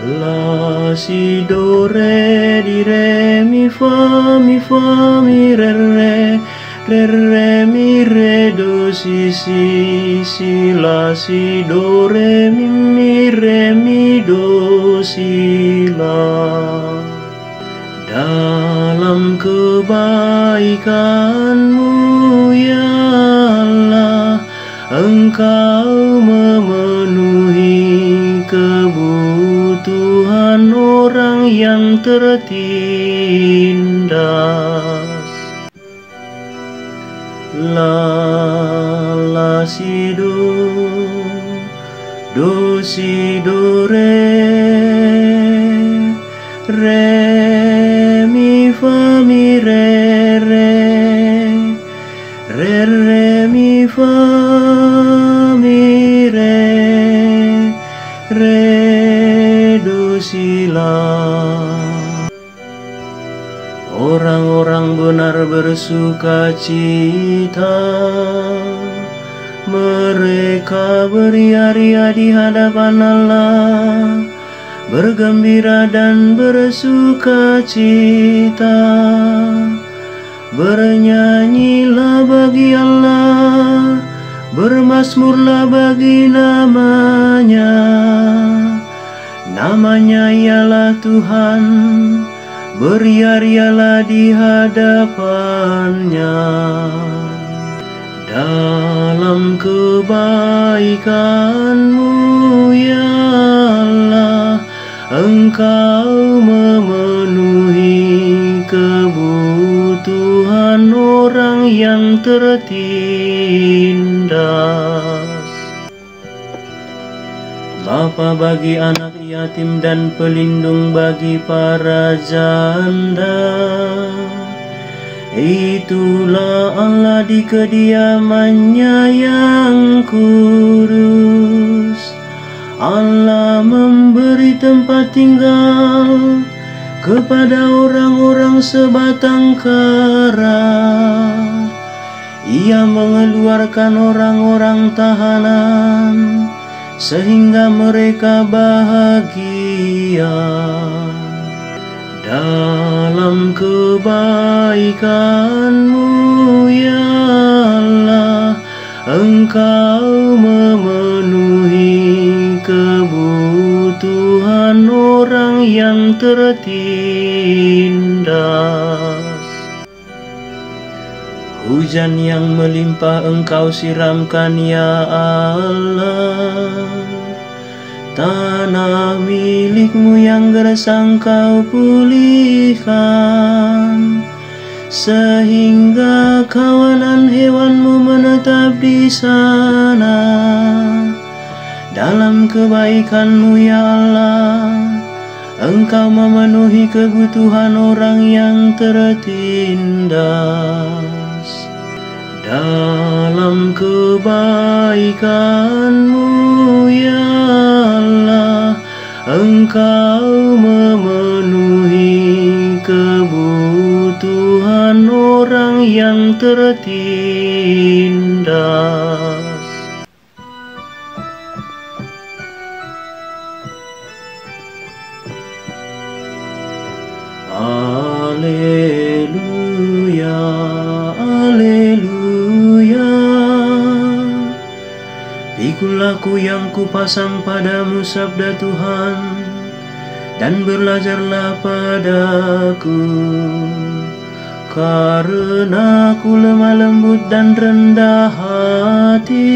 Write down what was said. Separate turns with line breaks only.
La si do re di re mi fa mi fa mi re re. Re re mi re do si si si. La si do re mi mi re mi do si la. Dalam kebaikanmu ya Allah Engkau memenuhi tertindas La la si do do si do re re mi fa mi re re re re mi fa mi re re do si la Orang-orang benar bersuka cita. Mereka beria-ria di hadapan Allah. Bergembira dan bersuka cita. Bernyanyilah bagi Allah. Bermasmurlah bagi namanya. Namanya ialah Tuhan Beria-rialah di hadapannya. Dalam kebaikanmu ya Allah Engkau memenuhi kebutuhan orang yang tertindas Bapa bagi anak yatim dan pelindung bagi para janda. Itulah Allah di kediamannya yang kudus Allah memberi tempat tinggal kepada orang-orang sebatang kara. Ia mengeluarkan orang-orang tahanan sehingga mereka bahagia. Dalam kebaikanmu ya Allah engkau memenuhi kebutuhan orang yang tertindas Hujan yang melimpah engkau siramkan ya Allah. Tanah milikmu yang gersang kau pulihkan. Sehingga kawanan hewanmu menetap di sana. Dalam kebaikanmu ya Allah Engkau memenuhi kebutuhan orang yang tertindas dalam kebaikanmu ya Allah. Engkau memenuhi kebutuhan orang yang tertindas. Haleluya, Pikulah ku yang kupasang padamu sabda Tuhan Dan belajarlah padaku. Karena ku lemah lembut dan rendah hati